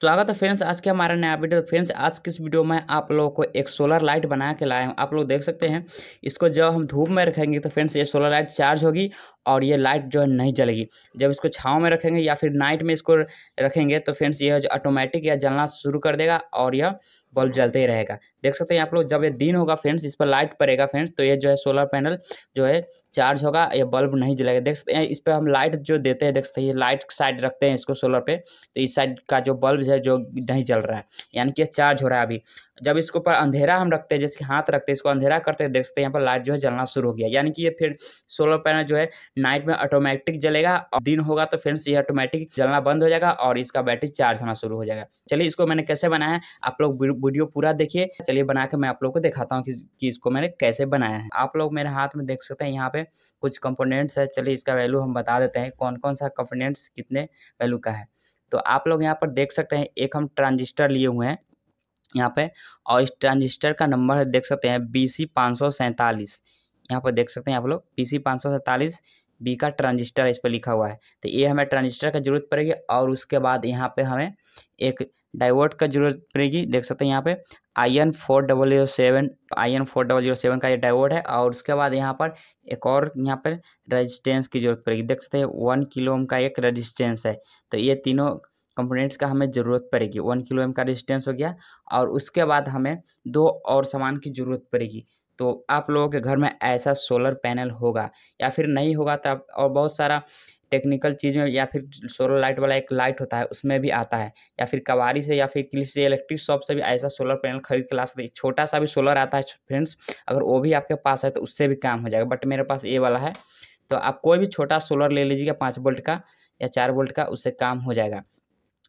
स्वागत है फ्रेंड्स, आज के हमारे नया वीडियो। फ्रेंड्स, आज किस वीडियो में आप लोगों को एक सोलर लाइट बना के लाए हैं। आप लोग देख सकते हैं, इसको जब हम धूप में रखेंगे तो फ्रेंड्स ये सोलर लाइट चार्ज होगी और ये लाइट जो है नहीं जलेगी। जब इसको छाँव में रखेंगे या फिर नाइट में इसको रखेंगे तो फ्रेंड्स ये जो ऑटोमेटिक या जलना शुरू कर देगा और यह बल्ब जलते ही रहेगा। देख सकते हैं आप लोग, जब ये दिन होगा फ्रेंड्स, इस पर लाइट पड़ेगा फ्रेंड्स तो ये जो है सोलर पैनल जो है चार्ज होगा, ये बल्ब नहीं जलेगा। देख सकते हैं, इस पर हम लाइट जो देते हैं, देख सकते हैं, ये लाइट साइड रखते हैं इसको सोलर पे तो इस साइड का जो बल्ब है जो नहीं जल रहा है, यानी कि चार्ज हो रहा है अभी। जब इसके ऊपर अंधेरा हम रखते हैं, जैसे हाथ रखते हैं, इसको अंधेरा करते हैं, देख सकते हैं यहाँ पर लाइट जो है जलना शुरू हो गया। यानी कि ये फिर सोलर पैनल जो है नाइट में ऑटोमेटिक जलेगा और दिन होगा तो फ्रेंड्स ये ऑटोमेटिक जलना बंद हो जाएगा और इसका बैटरी चार्ज होना शुरू हो जाएगा। चलिए इसको मैंने कैसे बनाया है? आप लोग वीडियो पूरा देखिए। चलिए बना के मैं आप लोग को दिखाता हूँ कि, इसको मैंने कैसे बनाया है। आप लोग मेरे हाथ में देख सकते हैं यहाँ पे कुछ कंपोनेंट्स है। चलिए इसका वैल्यू हम बता देते हैं कौन कौन सा कंपोनेंट्स कितने वैल्यू का है। तो आप लोग यहाँ पर देख सकते हैं एक हम ट्रांजिस्टर लिए हुए हैं यहाँ पे और इस ट्रांजिस्टर का नंबर देख सकते हैं बी सी पाँच सौ सैंतालीस। यहाँ पर देख सकते हैं आप लोग बी सी पाँच सौ सैंतालीस बी का ट्रांजिस्टर इस पर लिखा हुआ है। तो ये हमें ट्रांजिस्टर का ज़रूरत पड़ेगी और उसके बाद यहाँ पे हमें एक डाइवर्ट का ज़रूरत पड़ेगी। देख सकते हैं यहाँ पे I N four double zero seven I N four double zero seven का ये डाइवर्ट है और उसके बाद यहाँ पर एक और यहाँ पर रजिस्टेंस की ज़रूरत पड़ेगी। देख सकते हैं वन किलो ओम का एक रजिस्टेंस है। तो ये तीनों कंपोनेंट्स का हमें ज़रूरत पड़ेगी। वन किलो एम का रेजिस्टेंस हो गया और उसके बाद हमें दो और सामान की ज़रूरत पड़ेगी। तो आप लोगों के घर में ऐसा सोलर पैनल होगा या फिर नहीं होगा तो और बहुत सारा टेक्निकल चीज़ में या फिर सोलर लाइट वाला एक लाइट होता है, उसमें भी आता है। या फिर कबाड़ी से या फिर किसी इलेक्ट्रिक शॉप से भी ऐसा सोलर पैनल खरीद के ला सकते छोटा सा भी सोलर आता है फ्रेंड्स, अगर वो भी आपके पास है तो उससे भी काम हो जाएगा। बट मेरे पास ये वाला है तो आप कोई भी छोटा सोलर ले लीजिएगा, पाँच वोल्ट का या चार वोल्ट का, उससे काम हो जाएगा।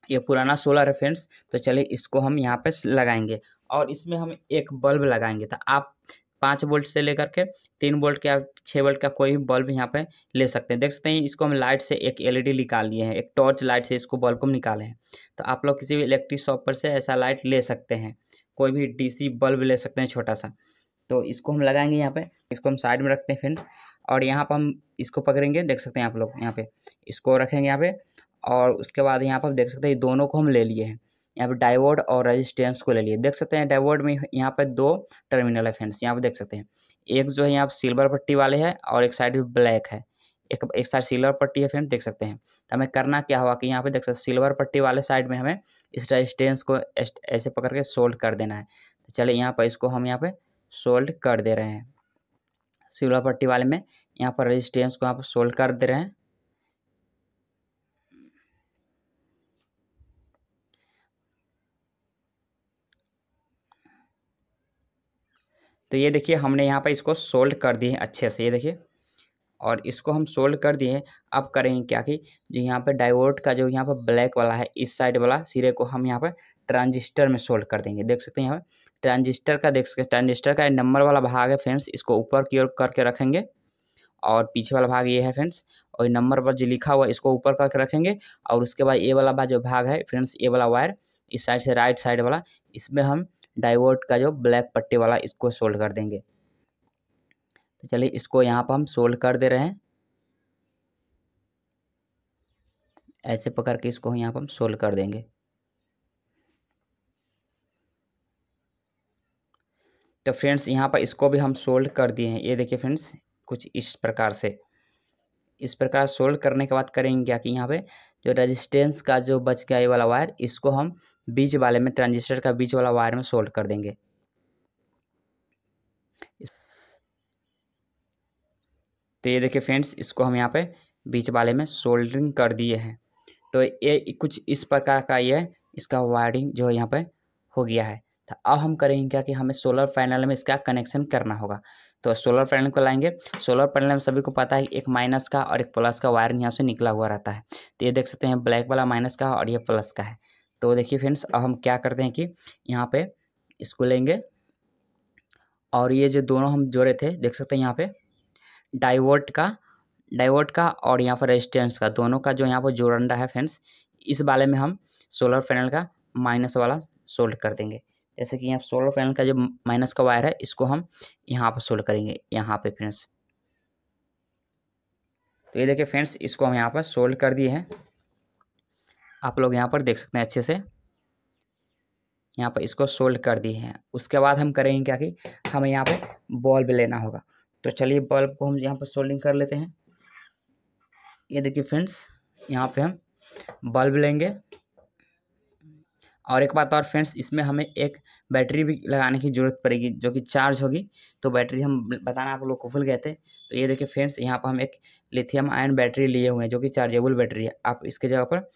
ये पुराना सोलर है फ्रेंड्स तो चलिए इसको हम यहाँ पे लगाएँगे और इसमें हम एक बल्ब लगाएँगे। तो आप पाँच वोल्ट से लेकर के तीन वोल्ट का छः वोल्ट का कोई भी बल्ब यहाँ पे ले सकते हैं। देख सकते हैं, इसको हम लाइट से एक एलईडी निकाल लिए हैं, एक टॉर्च लाइट से इसको बल्ब को हम निकाले हैं। तो आप लोग किसी भी इलेक्ट्रिक शॉप पर से ऐसा लाइट ले सकते हैं, कोई भी डीसी बल्ब ले सकते हैं छोटा सा। तो इसको हम लगाएँगे यहाँ पे, इसको हम साइड में रखते हैं फ्रेंड्स, और यहाँ पर हम इसको पकड़ेंगे, देख सकते हैं आप लोग यहाँ पे, इसको रखेंगे यहाँ पे, और उसके बाद यहाँ पर देख सकते हैं दोनों को हम ले लिए हैं। यहाँ पर डाइवर्ड और रेजिस्टेंस को ले लिए देख सकते हैं डाइवर्ड में यहाँ पर दो टर्मिनल है फ्रेंड्स, यहाँ पर देख सकते हैं। एक जो है यहाँ सिल्वर पट्टी वाले है और एक साइड भी ब्लैक है। एक एक साइड सिल्वर पट्टी है फ्रेंड्स, देख सकते हैं। तो हमें करना क्या हुआ कि यहाँ पे देख सकते सिल्वर पट्टी वाले साइड में हमें इस रेजिस्टेंस को ऐसे पकड़ के सोल्ड कर देना है। तो चलिए यहाँ पर इसको हम यहाँ पे सोल्ड कर दे रहे हैं। सिल्वर पट्टी वाले में यहाँ पर रेजिस्टेंस को यहाँ पर सोल्ड कर दे रहे हैं। तो ये देखिए, हमने यहाँ पर इसको सोल्ड कर दिए अच्छे से, ये देखिए। और इसको हम सोल्ड कर दिए अब करेंगे क्या कि जो यहाँ पर डाइवर्ट का जो यहाँ पर ब्लैक वाला है, इस साइड वाला सिरे को हम यहाँ पर ट्रांजिस्टर में सोल्ड कर देंगे। देख सकते हैं यहाँ पर? ट्रांजिस्टर का देख सकते हैं, ट्रांजिस्टर का नंबर वाला भाग है फ्रेंड्स, इसको ऊपर की ओर करके रखेंगे। और पीछे वाला भाग ये है फ्रेंड्स, और नंबर पर जो लिखा हुआ है, इसको ऊपर करके रखेंगे। और उसके बाद ये वाला जो भाग है फ्रेंड्स, ये वाला वायर इस साइड से राइट साइड वाला, इसमें हम डाइवर्ट का जो ब्लैक पट्टी वाला, इसको सोल्ड कर देंगे। तो चलिए, इसको यहाँ पर हम सोल्ड कर दे रहे हैं। ऐसे पकड़ के इसको यहाँ पर हम सोल्ड कर देंगे। तो फ्रेंड्स, यहाँ पर इसको भी हम सोल्ड कर दिए हैं। ये देखिए फ्रेंड्स, कुछ इस प्रकार से। इस प्रकार सोल्ड करने के बाद करेंगे क्या कि यहाँ पे जो रेजिस्टेंस का जो बच गया ये वाला वायर इसको हम बीच वाले में ट्रांजिस्टर का बीच वाला वायर में सोल्ड कर देंगे। तो ये देखिए फ्रेंड्स इसको हम यहाँ पे बीच वाले में सोल्डरिंग कर दिए हैं। तो ये कुछ इस प्रकार का ये, इसका वायरिंग जो यहाँ पे हो गया है। तो अब हम करेंगे क्या कि हमें सोलर पैनल में इसका कनेक्शन करना होगा। तो सोलर पैनल को लाएँगे। सोलर पैनल में सभी को पता है, एक माइनस का और एक प्लस का वायर यहाँ से निकला हुआ रहता है। तो ये देख सकते हैं ब्लैक वाला माइनस का और ये प्लस का है। तो देखिए फ्रेंड्स अब हम क्या करते हैं कि यहाँ पे इसको लेंगे। और ये जो दोनों हम जोड़े थे, देख सकते हैं यहाँ पे डाइवर्ट का डाइवर्ट का और यहाँ पर रेजिस्टेंस का, दोनों का जो यहाँ पर जोड़न रहा है फ्रेंड्स इस वाले में हम सोलर पैनल का माइनस वाला सोल्ड कर देंगे। जैसे कि यहाँ सोलर पैनल का जो माइनस का वायर है, इसको हम यहाँ पर सोल्ड करेंगे, यहाँ पे फ्रेंड्स तो ये देखिए फ्रेंड्स इसको हम यहाँ पर सोल्ड कर दिए हैं। आप लोग यहाँ पर देख सकते हैं अच्छे से। यहाँ पर इसको सोल्ड कर दिए हैं। उसके बाद हम करेंगे क्या कि हमें यहाँ पे बल्ब लेना होगा। तो चलिए बल्ब को हम यहाँ पर सोल्डिंग कर लेते हैं। ये देखिए फ्रेंड्स यहाँ पे हम बल्ब लेंगे। और एक बात और फ्रेंड्स, इसमें हमें एक बैटरी भी लगाने की ज़रूरत पड़ेगी, जो कि चार्ज होगी। तो बैटरी हम बताना आप लोग को भूल गए थे। तो ये देखिए फ्रेंड्स, यहाँ पर हम एक लिथियम आयन बैटरी लिए हुए हैं, जो कि चार्जेबल बैटरी है। आप इसके जगह पर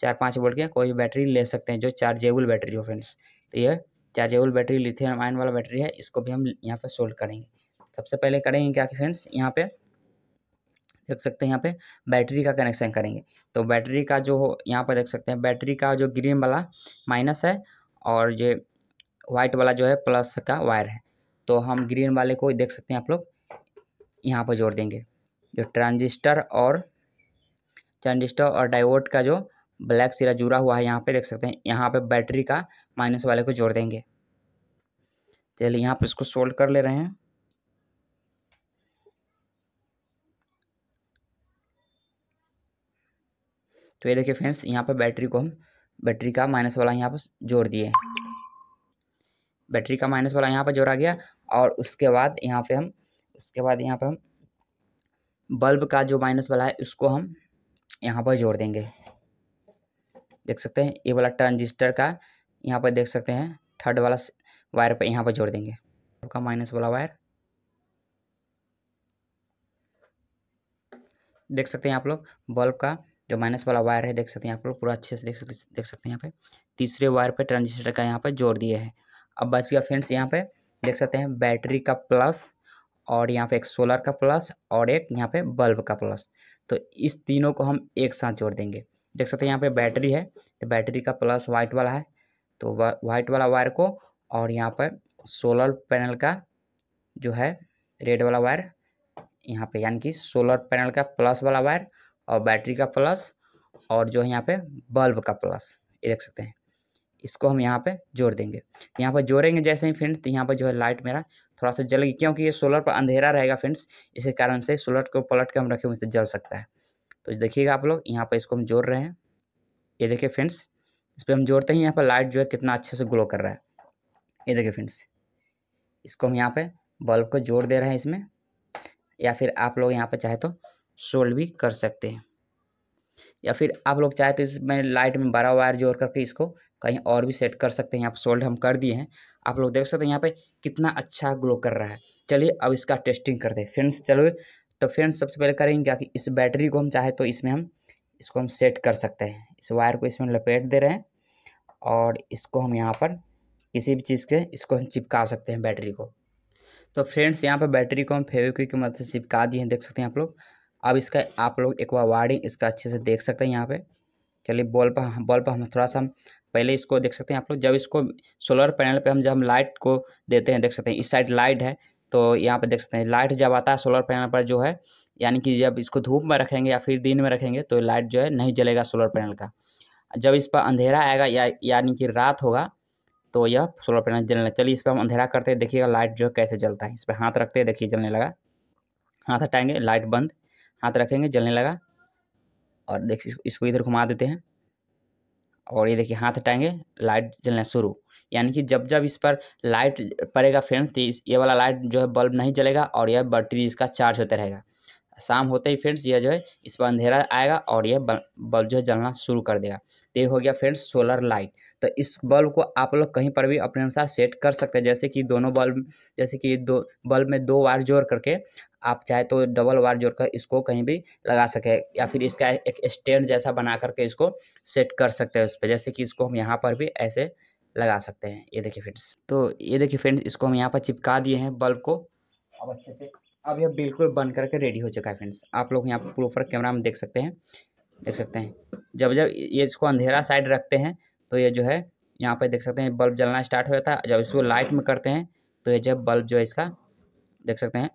चार पाँच वोल्ट की कोई बैटरी ले सकते हैं, जो चार्जेबल बैटरी हो फ्रेंड्स। तो ये चार्जेबल बैटरी, लिथियम आयन वाला बैटरी है, इसको भी हम यहाँ पर सोल्ड करेंगे। सबसे पहले करेंगे क्या कि फ्रेंड्स, यहाँ पे देख सकते हैं यहाँ पे, बैटरी का कनेक्शन करेंगे। तो बैटरी का जो यहाँ पर देख सकते हैं, बैटरी का जो ग्रीन वाला माइनस है और ये वाइट वाला जो है प्लस का वायर है। तो हम ग्रीन वाले को देख सकते हैं आप लोग, यहाँ पर जोड़ देंगे। जो ट्रांजिस्टर और ट्रांजिस्टर और डायोड का जो ब्लैक सिरा जुड़ा हुआ है, यहाँ पे देख सकते हैं, यहाँ पे बैटरी का माइनस वाले को जोड़ देंगे। चलिए यहाँ पे इसको सोल्ड कर ले रहे हैं। तो ये देखिए फ्रेंड्स, यहाँ पर बैटरी को हम, बैटरी का माइनस वाला यहाँ पर जोड़ दिए बैटरी का माइनस वाला यहाँ पर जोड़ा गया और उसके बाद यहाँ पे हम, उसके बाद यहाँ पे हम बल्ब का जो माइनस वाला है, उसको हम यहाँ पर जोड़ देंगे। देख सकते हैं, ये वाला ट्रांजिस्टर का यहाँ पर देख सकते हैं, थर्ड वाला वायर पर यहाँ पर जोड़ देंगे। का माइनस वाला वायर। देख सकते हैं आप लोग, बल्ब का जो माइनस वाला वायर है, देख सकते हैं आप लोग पूरा अच्छे से देख सकते देख सकते हैं यहाँ पे। तीसरे वायर पे ट्रांजिस्टर का यहाँ पे जोड़ दिए हैं। अब बच गया फ्रेंड्स यहाँ पे देख सकते हैं बैटरी का प्लस और यहाँ पे एक सोलर का प्लस और एक यहाँ पे बल्ब का प्लस तो इस तीनों को हम एक साथ जोड़ देंगे। देख सकते हैं यहाँ पे बैटरी है तो बैटरी का प्लस वाइट वाला है। तो वाइट वाला वायर को और यहाँ पर सोलर पैनल का जो है रेड वाला वायर यहाँ पे यानी कि सोलर पैनल का प्लस वाला वायर और बैटरी का प्लस और जो है यहाँ पे बल्ब का प्लस, ये देख सकते हैं। इसको हम यहाँ पे जोड़ देंगे। यहाँ पर जोड़ेंगे जैसे ही फ्रेंड्स तो यहाँ पर जो है लाइट मेरा थोड़ा सा जलेगी क्योंकि ये सोलर पर अंधेरा रहेगा फ्रेंड्स, इसी कारण से सोलर को पलट के हम रखे हुए जल सकता है। तो देखिएगा आप लोग, यहाँ पर इसको हम जोड़ रहे हैं। ये देखिए फ्रेंड्स, इस पर हम जोड़ते हैं, यहाँ पर लाइट जो है कितना अच्छे से ग्लो कर रहा है। ये देखिए फ्रेंड्स, इसको हम यहाँ पे बल्ब को जोड़ दे रहे हैं इसमें, या फिर आप लोग यहाँ पे चाहे तो सोल्ड भी कर सकते हैं। या फिर आप लोग चाहे तो इसमें लाइट में बड़ा वायर जोड़ करके इसको कहीं और भी सेट कर सकते हैं। यहाँ पर सोल्ड हम कर दिए हैं। आप लोग देख सकते हैं यहाँ पे कितना अच्छा ग्लो कर रहा है। चलिए अब इसका टेस्टिंग करते हैं। फ्रेंड्स चलो तो फ्रेंड्स सबसे पहले करेंगे क्या कि इस बैटरी को हम चाहे तो इसमें हम, इसको हम सेट कर सकते हैं। इस वायर को इसमें लपेट दे रहे हैं और इसको हम यहाँ पर किसी भी चीज़ के, इसको हम चिपका सकते हैं बैटरी को। तो फ्रेंड्स यहाँ पर बैटरी को हम फेविक्विक की मदद से चिपका दिए हैं। देख सकते हैं आप लोग अब इसका आप लोग एक बार वायरिंग इसका अच्छे से देख सकते हैं यहाँ पे। चलिए बॉल पर बॉल पर हम थोड़ा सा हम पहले इसको देख सकते हैं आप लोग। जब इसको सोलर पैनल पे हम जब हम लाइट को देते हैं, देख सकते हैं इस साइड लाइट है तो यहाँ पे देख सकते हैं लाइट जब आता है सोलर पैनल पर जो है, यानी कि जब इसको धूप में रखेंगे या फिर दिन में रखेंगे तो लाइट जो है नहीं जलेगा सोलर पैनल का। जब इस पर अंधेरा आएगा या, यानी कि रात होगा तो यह सोलर पैनल जलने चलिए इस पर हम अंधेरा करते हैं, देखिएगा लाइट जो है कैसे जलता है। इस पर हाथ रखते हैं, देखिए जलने लगा। हाथ हटाएँगे लाइट बंद। हाथ रखेंगे, जलने लगा। और देखिए इसको इधर घुमा देते हैं। और ये देखिए, हाथ हटाएँगे, लाइट जलना शुरू। यानी कि जब जब इस पर लाइट पड़ेगा फ्रेंड्स तो ये वाला लाइट जो है, बल्ब नहीं जलेगा और यह बैटरी इसका चार्ज होता रहेगा। शाम होते ही फ्रेंड्स, यह जो है, इस पर अंधेरा आएगा और यह बल्ब जो है, जलना शुरू कर देगा। तो ये हो गया फ्रेंड्स, सोलर लाइट। तो इस बल्ब को आप लोग कहीं पर भी अपने अनुसार सेट कर सकते हैं। जैसे कि दोनों बल्ब, जैसे कि दो, बल्ब में दो वायर जोड़ करके आप चाहे तो डबल वायर जोड़कर इसको कहीं भी लगा सके या फिर इसका एक स्टैंड जैसा बना करके इसको सेट कर सकते हैं उस पर जैसे कि इसको हम यहाँ पर भी ऐसे लगा सकते हैं। ये देखिए फ्रेंड्स तो ये देखिए फ्रेंड्स इसको हम यहाँ पर चिपका दिए हैं बल्ब को। अब अच्छे से, अब यह बिल्कुल बन करके रेडी हो चुका है फ्रेंड्स आप लोग यहाँ पर प्रोपर कैमरा में देख सकते हैं, देख सकते हैं। जब जब ये इसको अंधेरा साइड रखते हैं तो ये जो है, यहाँ पर देख सकते हैं बल्ब जलना स्टार्ट हो जाता है। जब इसको लाइट में करते हैं तो ये जब बल्ब जो है इसका, देख सकते हैं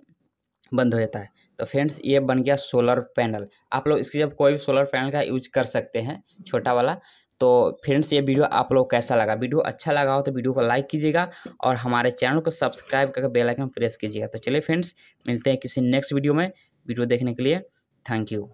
बंद हो जाता है। तो फ्रेंड्स, ये बन गया सोलर पैनल। आप लोग इसकी जब कोई भी सोलर पैनल का यूज़ कर सकते हैं, छोटा वाला। तो फ्रेंड्स, ये वीडियो आप लोग कैसा लगा? वीडियो अच्छा लगा हो तो वीडियो को लाइक कीजिएगा और हमारे चैनल को सब्सक्राइब करके बेल आइकन प्रेस कीजिएगा। तो चलिए फ्रेंड्स, मिलते हैं किसी नेक्स्ट वीडियो में। वीडियो देखने के लिए थैंक यू।